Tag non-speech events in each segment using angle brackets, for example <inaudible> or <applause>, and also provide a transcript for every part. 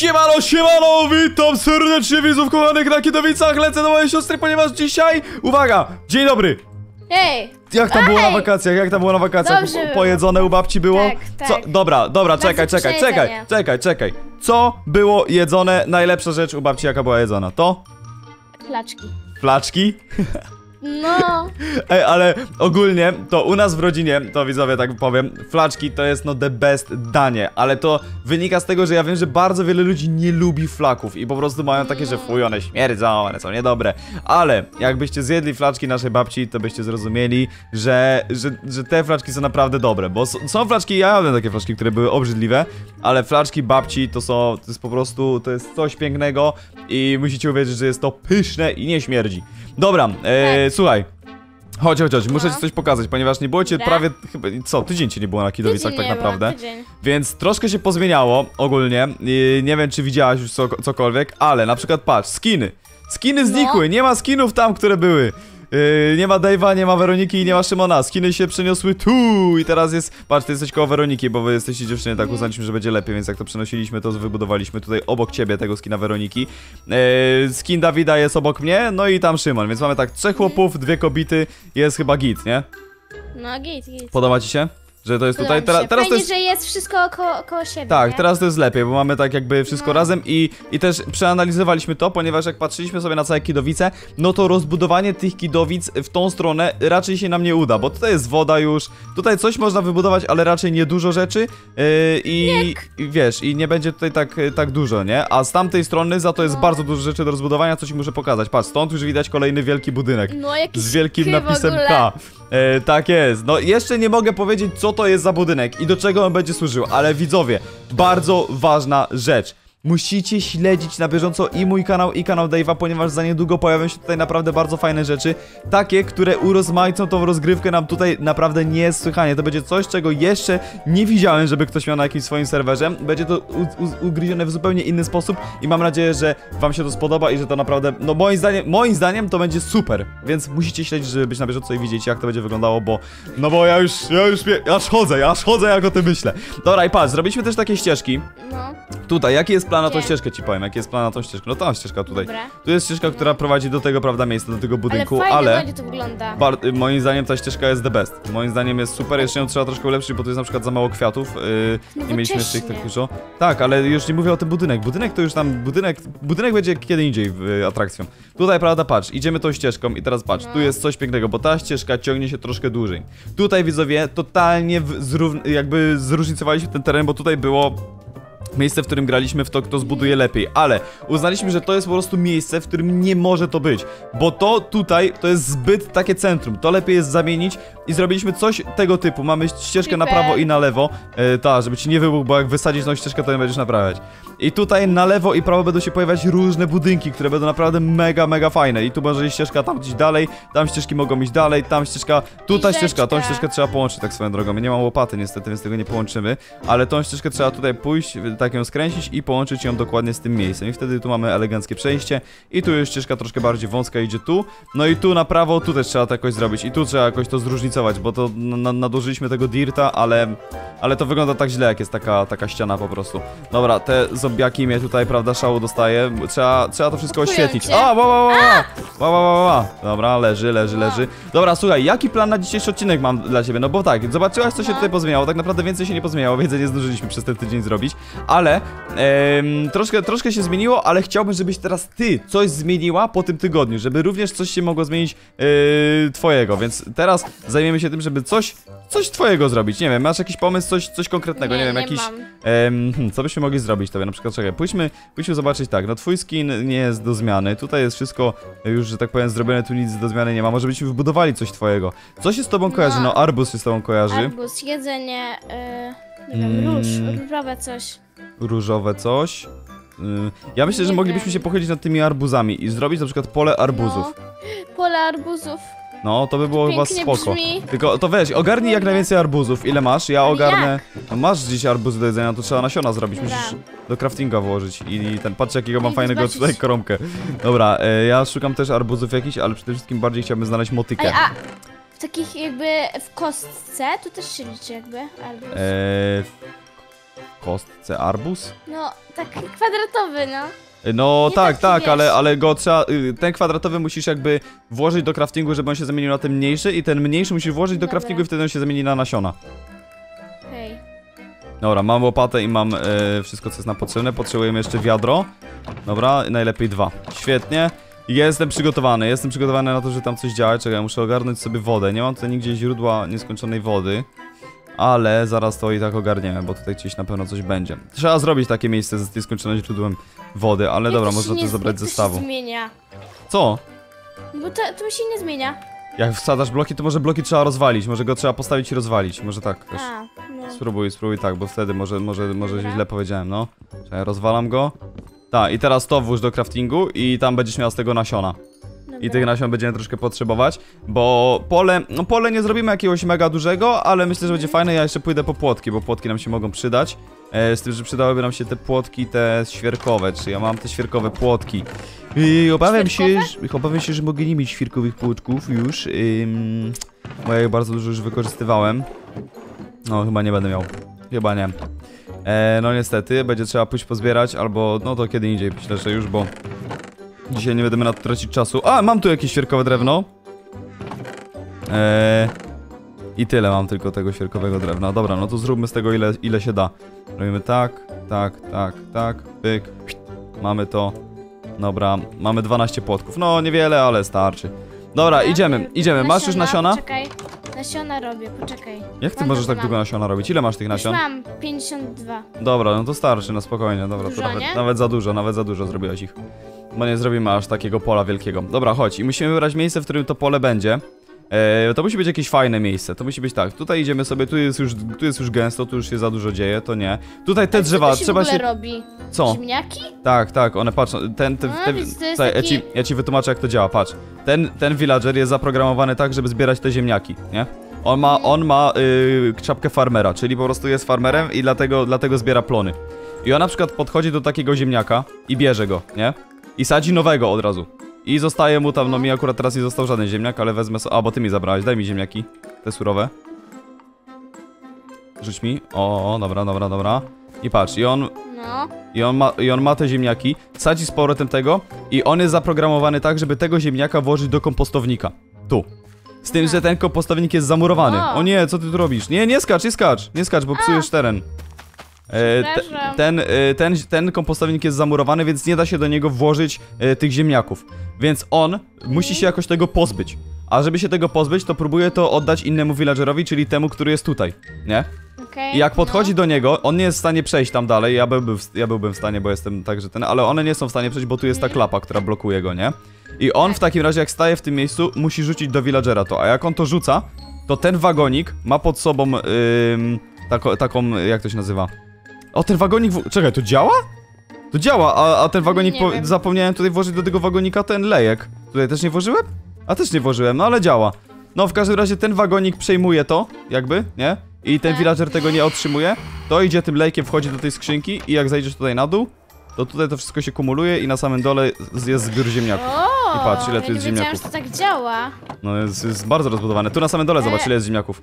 Siemano, siemano, witam serdecznie widzów kochanych na Kidowicach, lecę do mojej siostry, ponieważ dzisiaj, uwaga, dzień dobry, Ej! jak tam było na Ej! wakacjach, jak tam było na wakacjach, Dobrze było. pojedzone u babci było? Tak, tak. Co? Dobra, dobra, czekaj, czekaj, pyszne czekaj, jedzenie. czekaj, czekaj, co było jedzone, najlepsza rzecz u babci jaka była jedzona, to? Klaczki. Flaczki? <laughs> No, Ej, ale ogólnie to u nas w rodzinie, to widzowie tak powiem, flaczki to jest no the best danie, ale to wynika z tego, że ja wiem, że bardzo wiele ludzi nie lubi flaków i po prostu mają takie, że fuj, one śmierdzą, one są niedobre, ale jakbyście zjedli flaczki naszej babci, to byście zrozumieli, że, że, że te flaczki są naprawdę dobre, bo są flaczki, ja jadłem takie flaczki, które były obrzydliwe, ale flaczki babci to są, to jest po prostu, to jest coś pięknego i musicie uwierzyć, że jest to pyszne i nie śmierdzi. Dobra, e, słuchaj. Chodź, chodź, chodź, muszę No. ci coś pokazać, ponieważ nie było cię Dobra. prawie, chyba, co, tydzień cię nie było na Kidowicach tydzień tak nie naprawdę. Tydzień. Więc troszkę się pozmieniało ogólnie. Nie wiem, czy widziałaś już co, cokolwiek, ale na przykład patrz, skiny. Skiny znikły, nie ma skinów tam, które były. Yy, nie ma Dave'a, nie ma Weroniki i nie ma Szymona. Skiny się przeniosły tu i teraz jest. Patrz, ty jesteś koło Weroniki, bo wy jesteście dziewczyny, tak uznaliśmy, że będzie lepiej, więc jak to przenosiliśmy, to wybudowaliśmy tutaj obok ciebie tego skina Weroniki. Yy, skin Dawida jest obok mnie, no i tam Szymon, więc mamy tak trzech chłopów, dwie kobiety, jest chyba git, nie? No, git, git. Podoba ci się? Że to jest tutaj. Podoba Teraz, teraz to Fajnie, jest. że jest wszystko koło, koło siebie, Tak, nie? teraz to jest lepiej, bo mamy tak jakby wszystko No. razem i, i też przeanalizowaliśmy to, ponieważ jak patrzyliśmy sobie na całe kidowice, no to rozbudowanie tych kidowic w tą stronę raczej się nam nie uda, bo tutaj jest woda już, tutaj coś można wybudować, ale raczej nie dużo rzeczy yy, i, i wiesz, i nie będzie tutaj tak, tak dużo, nie? A z tamtej strony za to jest No. bardzo dużo rzeczy do rozbudowania, co ci muszę pokazać. Patrz, stąd już widać kolejny wielki budynek. No, Z wielkim napisem. K. E, tak jest. No jeszcze nie mogę powiedzieć, co to jest za budynek i do czego on będzie służył, ale widzowie, bardzo ważna rzecz. Musicie śledzić na bieżąco i mój kanał, i kanał Dave'a, ponieważ za niedługo pojawią się tutaj naprawdę bardzo fajne rzeczy. Takie, które urozmaicą tą rozgrywkę nam tutaj naprawdę niesłychanie. To będzie coś, czego jeszcze nie widziałem, żeby ktoś miał na jakimś swoim serwerze. Będzie to ugryzione w zupełnie inny sposób i mam nadzieję, że wam się to spodoba i że to naprawdę, no moim zdaniem, moim zdaniem to będzie super. Więc musicie śledzić, żeby być na bieżąco i widzieć, jak to będzie wyglądało, bo no bo ja już, ja już, aż chodzę, ja aż chodzę, jak o tym myślę. Dobra, i patrz, zrobiliśmy też takie ścieżki. No, Tutaj, jaki jest plan na tą Gdzie? ścieżkę ci powiem, jaki jest plan na tą ścieżkę? No tam ścieżka tutaj. Dobra. Tu jest ścieżka, która prowadzi do tego, prawda, miejsca, do tego ale budynku, fajnie ale... ładnie to wygląda. Bar y, moim zdaniem ta ścieżka jest the best. Moim zdaniem jest super, jeszcze ją trzeba troszkę ulepszyć, bo tu jest na przykład za mało kwiatów. Yy, nie mieliśmy jeszcze ich tak Nowocześnie. dużo. Tak, ale już nie mówię o tym budynek. Budynek to już tam, budynek, budynek będzie kiedy indziej w, y, atrakcją. Tutaj, prawda, patrz, idziemy tą ścieżką i teraz patrz, tu No. jest coś pięknego, bo ta ścieżka ciągnie się troszkę dłużej. Tutaj, widzowie, totalnie w, zrówn- jakby zróżnicowaliśmy ten teren, bo tutaj było miejsce, w którym graliśmy w to, kto zbuduje lepiej, ale uznaliśmy, że to jest po prostu miejsce, w którym nie może to być, bo to tutaj to jest zbyt takie centrum, to lepiej jest zamienić i zrobiliśmy coś tego typu, mamy ścieżkę na prawo i na lewo, e, ta, żeby ci nie wybuchł, bo jak wysadzisz tą ścieżkę, to nie będziesz naprawiać. I tutaj na lewo i prawo będą się pojawiać różne budynki, które będą naprawdę mega, mega fajne. I tu może iść ścieżka tam gdzieś dalej, tam ścieżki mogą iść dalej, tam ścieżka, tu ta ścieżka, tą ścieżkę trzeba połączyć tak swoją drogą, ja nie mam łopaty niestety, więc tego nie połączymy, ale tą ścieżkę trzeba tutaj pójść, tak ją skręcić i połączyć ją dokładnie z tym miejscem. I wtedy tu mamy eleganckie przejście i tu już ścieżka troszkę bardziej wąska idzie tu. No i tu na prawo, tu też trzeba to jakoś zrobić i tu trzeba jakoś to zróżnicować, bo to na- na- nadużyliśmy tego dirta, ale, ale to wygląda tak źle, jak jest taka, taka ściana po prostu. Dobra, te zombiaki mnie tutaj, prawda, szału dostaje. Trzeba, trzeba to wszystko Atakują oświetlić. cię. A, wa, wa, wa, wa. Wa, wa, wa, wa. Dobra, leży, leży, leży. Dobra, słuchaj, jaki plan na dzisiejszy odcinek mam dla ciebie? No bo tak, zobaczyłaś co się No. tutaj pozmieniało, tak naprawdę więcej się nie pozmieniało, więcej nie zdążyliśmy przez ten tydzień zrobić, ale em, troszkę, troszkę się zmieniło, ale chciałbym, żebyś teraz ty coś zmieniła po tym tygodniu, żeby również coś się mogło zmienić yy, twojego, więc teraz zajmiemy się tym, żeby coś, coś twojego zrobić, nie wiem, masz jakiś pomysł, coś, coś konkretnego, nie, wiem, jakiś... mam. Em, hmm, co byśmy mogli zrobić tobie? Na przykład, czekaj, pójdźmy, pójdźmy zobaczyć tak, no twój skin nie jest do zmiany, tutaj jest wszystko już, że tak powiem, zrobione, tu nic do zmiany nie ma, może byśmy wybudowali coś twojego. Co się z tobą kojarzy? No, arbus się z tobą kojarzy, Arbuz, jedzenie, y, nie wiem, róż, Mm. różowe coś. Różowe coś. Y, Ja myślę, że moglibyśmy się pochylić nad tymi arbuzami i zrobić na przykład pole arbuzów. No, pole arbuzów. No, to by było chyba Pięknie spoko. brzmi. Tylko to weź, ogarnij jak najwięcej arbuzów. Ile masz? Ja ogarnę. No masz dziś arbuzy do jedzenia, to trzeba nasiona zrobić. Musisz do craftinga włożyć. I ten, patrz jakiego mam fajnego zobaczyć. tutaj kromkę. Dobra, e, ja szukam też arbuzów jakichś, ale przede wszystkim bardziej chciałbym znaleźć motykę. a w takich jakby w kostce, to też się liczy jakby arbuz. E, W kostce arbuz? No, tak kwadratowy, no. No Nie tak, tak, wiesz. ale, ale go trzeba. y, Ten kwadratowy musisz jakby włożyć do craftingu, żeby on się zamienił na ten mniejszy, i ten mniejszy musisz włożyć do Dobra. craftingu i wtedy on się zamieni na nasiona. Hej. Dobra, mam łopatę i mam e, wszystko, co jest nam potrzebne. Potrzebujemy jeszcze wiadro. Dobra, najlepiej dwa. Świetnie. Jestem przygotowany, jestem przygotowany na to, że tam coś działa. Czekaj, ja muszę ogarnąć sobie wodę. Nie mam tutaj nigdzie źródła nieskończonej wody. Ale zaraz to i tak ogarniemy, bo tutaj gdzieś na pewno coś będzie. Trzeba zrobić takie miejsce z nieskończonym źródłem wody, ale dobra, można to z- zabrać jak ze to się zmienia. Co? Bo to, to się nie zmienia. Jak wsadzasz bloki, to może bloki trzeba rozwalić, może go trzeba postawić i rozwalić, może tak też. A, no. Spróbuj, spróbuj tak, bo wtedy może, może, może Dobra. źle powiedziałem, no. Czekaj, rozwalam go. Tak, i teraz to włóż do craftingu i tam będziesz miał z tego nasiona. I tych nasion będziemy troszkę potrzebować, bo pole, no pole nie zrobimy jakiegoś mega dużego, ale myślę, że będzie fajne. Ja jeszcze pójdę po płotki, bo płotki nam się mogą przydać. E, z tym, że przydałyby nam się te płotki, te świerkowe, czy ja mam te świerkowe płotki. I obawiam się, Świerkowe? że, obawiam się, że mogę nie mieć świerkowych płotków już, ym, bo ja je bardzo dużo już wykorzystywałem. No, chyba nie będę miał. Chyba nie. E, no niestety, będzie trzeba pójść pozbierać, albo no to kiedy indziej, myślę, że już, bo dzisiaj nie będziemy na to tracić czasu. A, mam tu jakieś świerkowe drewno. E, I tyle mam tylko tego świerkowego drewna. Dobra, no to zróbmy z tego ile, ile się da. Robimy tak, tak, tak, tak, pyk. Mamy to. Dobra, mamy 12 płotków. No, niewiele, ale starczy. Dobra, idziemy, y, idziemy. Masz już nasiona? Poczekaj. Nasiona robię, poczekaj. Jak ty Mam możesz tak długo nasiona robić? Ile masz tych Już nasion? mam 52. Dobra, no to starczy, no spokojnie, dobra, Dużo, to nawet, nie? nawet za dużo, nawet za dużo zrobiłeś ich. Bo nie zrobimy aż takiego pola wielkiego. Dobra, chodź i musimy wybrać miejsce, w którym to pole będzie. E, to musi być jakieś fajne miejsce, to musi być tak, tutaj idziemy sobie, tu jest już, tu jest już gęsto, tu już się za dużo dzieje, to nie. Tutaj te drzewa, się trzeba w ogóle się... robi? Co? Ziemniaki? Tak, tak, one patrzą, ten, ten, A, ten, więc to jest słuchaj, ja, taki- ci, ja ci wytłumaczę jak to działa, patrz. Ten, ten villager jest zaprogramowany tak, żeby zbierać te ziemniaki, nie? On ma, on ma y, czapkę farmera, czyli po prostu jest farmerem i dlatego, dlatego zbiera plony. I on na przykład podchodzi do takiego ziemniaka i bierze go, nie? I sadzi nowego od razu. I zostaje mu tam, no mi akurat teraz nie został żaden ziemniak, ale wezmę sobie, a bo ty mi zabrałeś, daj mi ziemniaki, te surowe. Rzuć mi, o, o, dobra, dobra, dobra. I patrz, i on No. i on, ma, I on ma te ziemniaki, sadzi z powrotem tego i on jest zaprogramowany tak, żeby tego ziemniaka włożyć do kompostownika. Tu. Z tym, że ten kompostownik jest zamurowany. O. O nie, co ty tu robisz? Nie, nie skacz, nie skacz, nie skacz, bo psujesz teren. E, Przepraszam. ten, e, ten, ten kompostownik jest zamurowany, więc nie da się do niego włożyć e, tych ziemniaków. Więc on musi się jakoś tego pozbyć. A żeby się tego pozbyć, to próbuje to oddać innemu villagerowi, czyli temu, który jest tutaj, nie? Okej. I jak no. podchodzi do niego, on nie jest w stanie przejść tam dalej, ja, byłbym w, ja byłbym w stanie, bo jestem także ten, ale one nie są w stanie przejść, bo tu jest ta klapa, która blokuje go, nie? I on w takim razie, jak staje w tym miejscu, musi rzucić do villagera to, a jak on to rzuca, to ten wagonik ma pod sobą ym, tako, taką, jak to się nazywa? O, ten wagonik, w... czekaj, to działa? To działa, a, a ten wagonik, po, zapomniałem tutaj włożyć do tego wagonika ten lejek. Tutaj też nie włożyłem? A też nie włożyłem, no ale działa. No w każdym razie ten wagonik przejmuje to, jakby, nie? I ten Tak. villager tego nie otrzymuje. To idzie tym lejkiem, wchodzi do tej skrzynki i jak zajdziesz tutaj na dół, to tutaj to wszystko się kumuluje i na samym dole jest zbiór ziemniaków. O, I patrz, ile ja tu jest nie wiedziałam, ziemniaków. że to tak działa. No jest, jest bardzo rozbudowane. Tu na samym dole zobacz E. ile jest ziemniaków.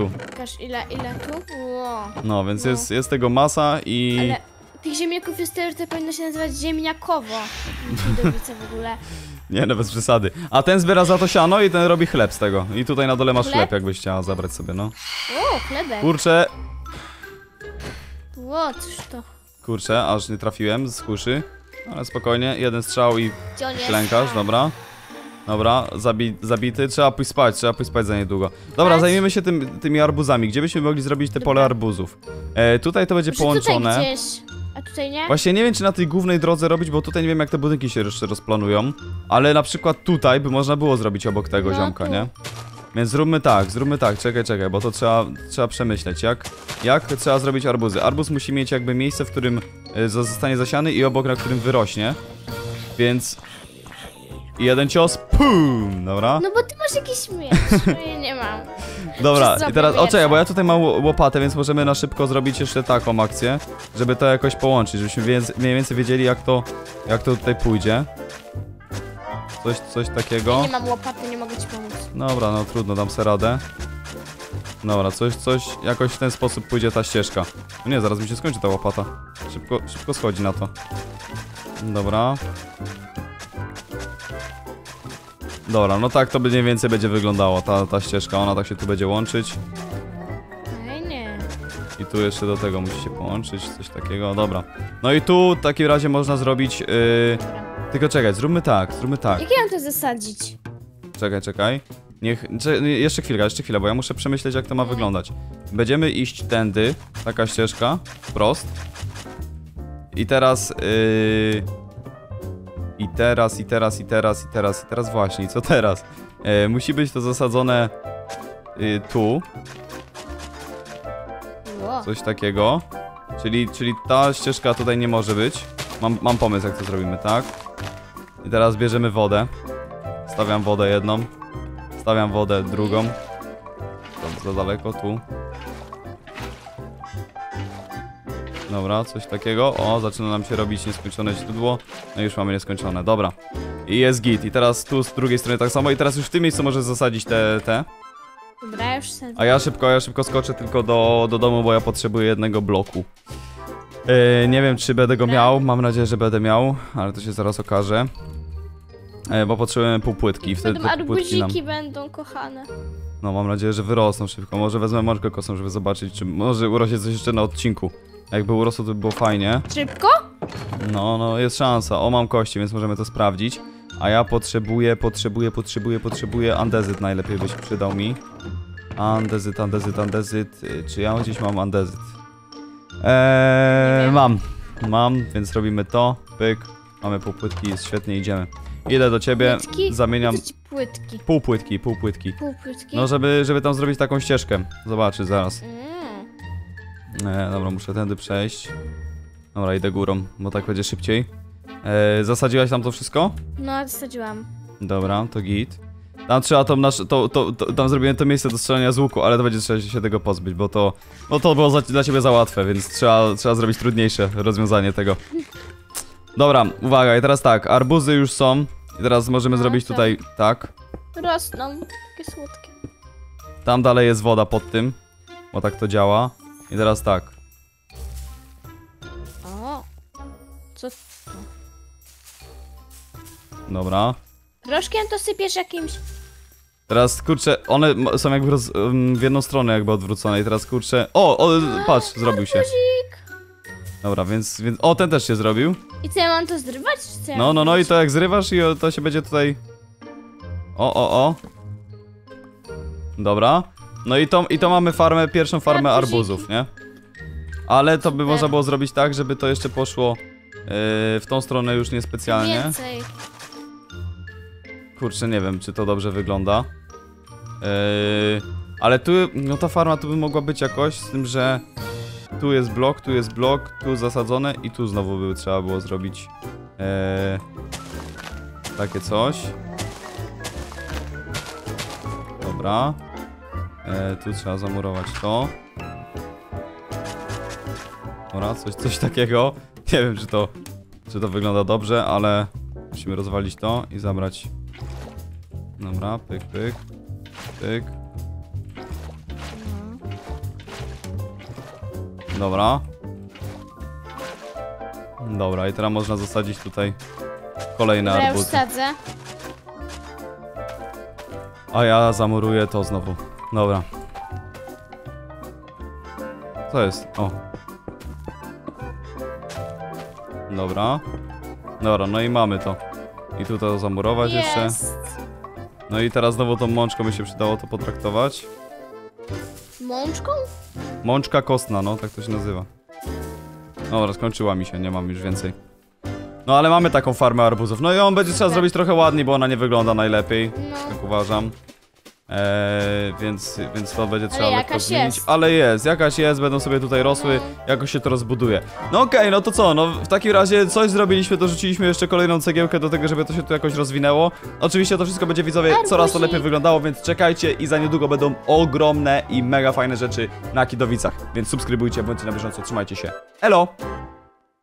Tu. Pokaż ile, ile tu? Ło. No, więc No. jest, jest tego masa i... Ale tych ziemniaków jest tyle, że to powinno się nazywać ziemniakowo. Widowice w ogóle. <laughs> Nie, no bez przesady. A ten zbiera za to siano i ten robi chleb z tego. I tutaj na dole masz Chleb? chleb, jakbyś chciała zabrać sobie, no. O, chlebek. Kurczę, Ło, cóż to? kurczę, aż nie trafiłem z kuszy. Ale spokojnie, jeden strzał i klękasz, dobra. Dobra, zabi zabity. Trzeba pójść spać, trzeba pójść spać za niedługo. Dobra, zajmiemy się tym, tymi arbuzami. Gdzie byśmy mogli zrobić te pole arbuzów? E, tutaj to będzie Może połączone. tutaj gdzieś. A tutaj nie? Właśnie nie wiem, czy na tej głównej drodze robić, bo tutaj nie wiem, jak te budynki się jeszcze rozplanują. Ale na przykład tutaj by można było zrobić obok tego No, ziomka, tu. nie? Więc zróbmy tak, zróbmy tak, czekaj, czekaj, bo to trzeba, trzeba przemyśleć, jak, jak trzeba zrobić arbuzy. Arbuz musi mieć jakby miejsce, w którym y, zostanie zasiany i obok, na którym wyrośnie. Więc... Jeden cios, pum, dobra? No bo ty masz jakiś miecz, a ja nie mam. <laughs> Dobra, i teraz, o czekaj, bo ja tutaj mam łopatę, więc możemy na szybko zrobić jeszcze taką akcję, żeby to jakoś połączyć, żebyśmy więc- mniej więcej wiedzieli, jak to, jak to tutaj pójdzie. Coś, coś takiego. Ja nie mam łopaty, nie mogę ci pomóc. Dobra, no trudno, dam sobie radę. Dobra, coś, coś, jakoś w ten sposób pójdzie ta ścieżka. No nie, zaraz mi się skończy ta łopata. Szybko, szybko schodzi na to. Dobra. Dobra, no tak to mniej więcej będzie wyglądało, ta, ta ścieżka, ona tak się tu będzie łączyć. Fajnie. I tu jeszcze do tego musi się połączyć, coś takiego, dobra. No i tu w takim razie można zrobić, yy... tylko czekaj, zróbmy tak, zróbmy tak. Jak ja mam to zasadzić? Czekaj, czekaj. Niech, cze, jeszcze chwilę, jeszcze chwilę, bo ja muszę przemyśleć jak to ma wyglądać. Będziemy iść tędy, taka ścieżka, wprost. I teraz, yy... I teraz, i teraz, i teraz, i teraz, i teraz właśnie, co teraz? Yy, musi być to zasadzone yy, tu, coś takiego. Czyli, czyli ta ścieżka tutaj nie może być. Mam, mam pomysł jak to zrobimy, tak? I teraz bierzemy wodę. Stawiam wodę jedną. Stawiam wodę drugą. Za daleko, tu. Dobra, coś takiego. O, zaczyna nam się robić nieskończone źródło. No już mamy nieskończone, dobra. I jest git. I teraz tu z drugiej strony tak samo. I teraz już w tym miejscu możesz zasadzić te, te. Dobra, już sadzę. A ja szybko, ja szybko skoczę tylko do, do domu, bo ja potrzebuję jednego bloku. Yy, nie wiem, czy będę go miał. Mam nadzieję, że będę miał, ale to się zaraz okaże. Yy, bo potrzebujemy półpłytki. Wtedy te półpłytki nam... arbuziki będą kochane. No, mam nadzieję, że wyrosną szybko. Może wezmę mączkę kosą, żeby zobaczyć, czy może urośnie coś jeszcze na odcinku. Jakby urosło, to by było fajnie. Szybko? No, no, jest szansa. O, mam kości, więc możemy to sprawdzić. A ja potrzebuję, potrzebuję, potrzebuję, potrzebuję andezyt najlepiej by się przydał mi. Andezyt, andezyt, andezyt. Y, Czy ja gdzieś mam andezyt? Eee, mam. Mam, więc robimy to. Pyk. Mamy półpłytki, jest świetnie, idziemy. Idę do ciebie, Płytki? zamieniam płytki. półpłytki, półpłytki. Półpłytki. No, żeby, żeby tam zrobić taką ścieżkę. Zobaczy zaraz. Mm. E, dobra, muszę tędy przejść. Dobra, idę górą, bo tak będzie szybciej. E, zasadziłaś tam to wszystko? No, zasadziłam. Dobra, to git. Tam trzeba to, nasz, to, to, to tam zrobiłem to miejsce do strzelania z łuku, ale to będzie trzeba się tego pozbyć, bo to, bo to było za, dla ciebie za łatwe, więc trzeba, trzeba zrobić trudniejsze rozwiązanie tego. Dobra, uwaga, i teraz tak, arbuzy już są. I teraz możemy No, zrobić co? tutaj tak. Rosną. Takie słodkie. Tam dalej jest woda pod tym, bo tak to działa. I teraz tak. O. Co? Dobra. Proszkiem to sypiesz jakimś... Teraz kurczę, one są jakby roz, w jedną stronę jakby odwrócone i teraz kurczę. O, o patrz, zrobił się. Dobra, więc, więc. O, ten też się zrobił. I co, ja mam to zrywać? Czy co ja No, mam no, no i to jak zrywasz i to się będzie tutaj. O, o, o. Dobra. No i to, i to mamy farmę, pierwszą farmę arbuzów, nie? Ale to by można było zrobić tak, żeby to jeszcze poszło yy, w tą stronę już niespecjalnie. Więcej. Kurczę, nie wiem, czy to dobrze wygląda. Yy, ale tu, no ta farma tu by mogła być jakoś, z tym, że tu jest blok, tu jest blok, tu zasadzone i tu znowu by trzeba było zrobić yy, takie coś. Dobra. Yy, tu trzeba zamurować to. Dobra, coś, coś takiego. Nie wiem, czy to, czy to wygląda dobrze, ale musimy rozwalić to i zabrać Dobra, pyk, pyk, pyk. Dobra. Dobra, i teraz można zasadzić tutaj kolejne Dobra, ja już sadzę. A ja zamuruję to znowu. Dobra. Co jest? O. Dobra. Dobra, no i mamy to. I tu to zamurować jeszcze. Jest. No i teraz znowu tą mączką by się przydało to potraktować. Mączką? Mączka kostna, no tak to się nazywa. Dobra, skończyła mi się, nie mam już więcej. No ale mamy taką farmę arbuzów. No i on będzie trzeba zrobić trochę ładniej, bo ona nie wygląda najlepiej, No. tak uważam. Eee, więc, więc to będzie trzeba lekko jakaś zmienić. jest. Ale jest, jakaś jest, będą sobie tutaj rosły, jakoś się to rozbuduje. No okej, no to co, no w takim razie coś zrobiliśmy, dorzuciliśmy jeszcze kolejną cegiełkę do tego, żeby to się tu jakoś rozwinęło. Oczywiście to wszystko będzie widzowie coraz to Arbuzik. lepiej wyglądało, więc czekajcie i za niedługo będą ogromne i mega fajne rzeczy na Kidowicach. Więc subskrybujcie, bądźcie na bieżąco, trzymajcie się. Elo!